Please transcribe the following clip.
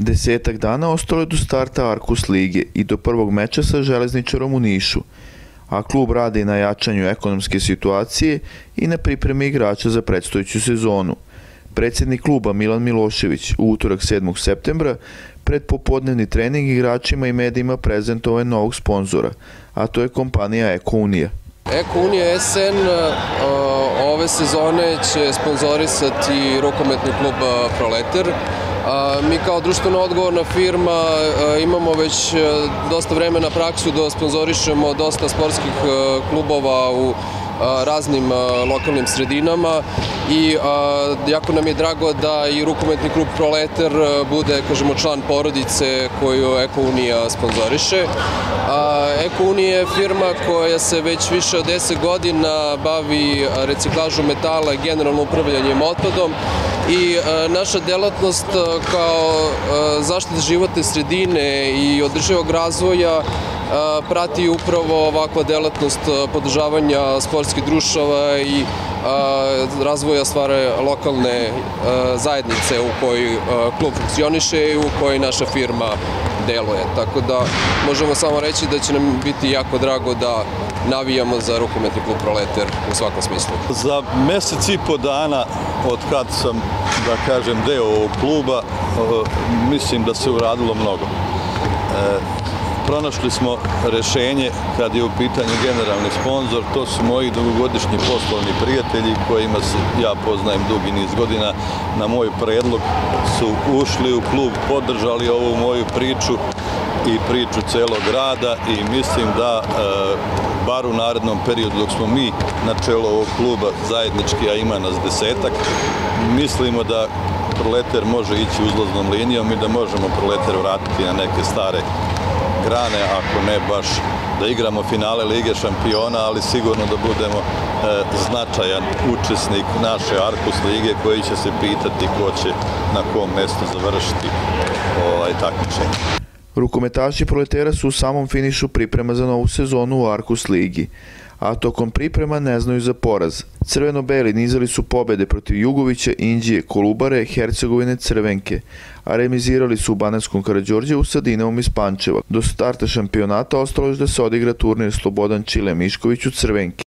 Desetak dana ostalo je do starta Arkus Lige i do prvog meča sa železničarom u Nišu, a klub radi na jačanju ekonomske situacije i na pripremi igrača za predstojeću sezonu. Predsednik kluba Milan Milošević u utorak 7. septembra pred popodnevni trening igračima i medijima prezentovao je novog sponzora, a to je kompanija Eko Unija. Eko Unija SN uh, ove sezone će sponzorisati rukometni klub Proleter. Uh, mi kao društveno odgovorna firma imamo već dosta vremena praksu da sponzorišemo dosta sportskih klubova u raznim lokalnim sredinama i jako nam je drago da i rukometni klub Proleter bude, kažemo, član porodice koju Eko Unija sponzoriše. Eko Unija je firma koja se već više od 10 godina bavi reciklažom metala i generalno upravljanjem otpadom i naša delatnost kao zaštita životne sredine i održivog razvoja prati upravo ovakva delatnost podržavanja sportskih društava i razvoja stvara lokalne zajednice u kojoj klub funkcioniše i u kojoj naša firma deluje. Tako da možemo samo reći da će nam biti jako drago da navijamo za rukometni klub Proleter u svakom smislu. Za mesec i po dana od kad sam, da kažem, deo ovog kluba, mislim da se uradilo mnogo. Pronašli smo rešenje kad je u pitanju generalni sponsor, to su moji dugogodišnji poslovni prijatelji kojima se ja poznajem dugi niz godina. Na moj predlog su ušli u klub, podržali ovu moju priču i priču celog grada i mislim da bar u narednom periodu dok smo mi na čelo ovog kluba zajednički, a ima nas desetak, mislimo da proleter može ići uzlaznom linijom i da možemo proleter vratiti na neke stare grane, ako ne baš da igramo finale Lige šampiona, ali sigurno da budemo e, značajan učesnik naše Arkus Lige koji će se pitati ko će na kom mestu završiti ovaj takmičenje. Rukometaši proletera su u samom finišu priprema za novu sezonu u Arkus Ligi a tokom priprema ne znaju za poraz. Crveno-beli nizali su pobede protiv Jugovića, Indije, Kolubare, Hercegovine, Crvenke, a remizirali su u Bananskom Karadžorđevu sa Dinavom iz Pančeva. Do starta šampionata ostalo je da se odigra turnir Slobodan Čile Mišković u Crvenke.